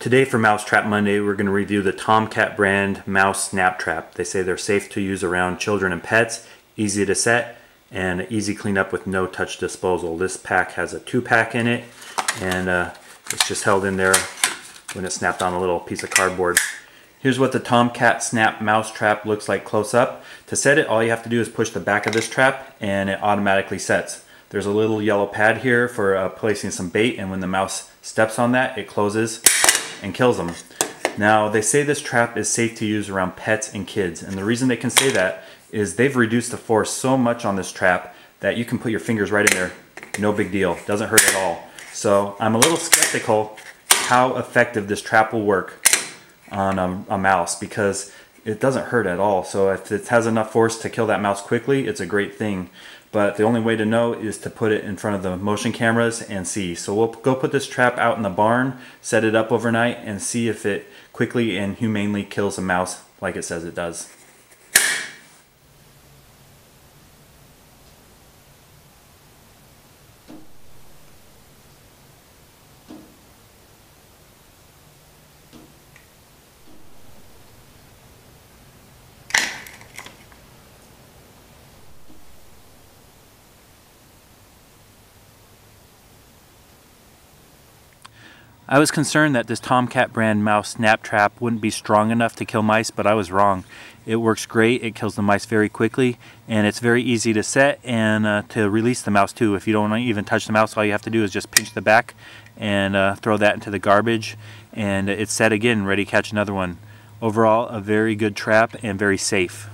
Today for Mousetrap Monday, we're going to review the Tomcat brand mouse snap trap. They say they're safe to use around children and pets, easy to set, and easy cleanup with no touch disposal. This pack has a two pack in it, and uh, it's just held in there when it snapped on a little piece of cardboard. Here's what the Tomcat Snap mouse trap looks like close up. To set it, all you have to do is push the back of this trap and it automatically sets. There's a little yellow pad here for uh, placing some bait and when the mouse steps on that, it closes and kills them. Now, they say this trap is safe to use around pets and kids, and the reason they can say that is they've reduced the force so much on this trap that you can put your fingers right in there, no big deal, doesn't hurt at all. So I'm a little skeptical how effective this trap will work on a, a mouse because it doesn't hurt at all. So if it has enough force to kill that mouse quickly, it's a great thing. But the only way to know is to put it in front of the motion cameras and see. So we'll go put this trap out in the barn, set it up overnight, and see if it quickly and humanely kills a mouse like it says it does. I was concerned that this Tomcat brand mouse snap trap wouldn't be strong enough to kill mice, but I was wrong. It works great, it kills the mice very quickly, and it's very easy to set and uh, to release the mouse too. If you don't even touch the mouse, all you have to do is just pinch the back and uh, throw that into the garbage, and it's set again, ready to catch another one. Overall, a very good trap and very safe.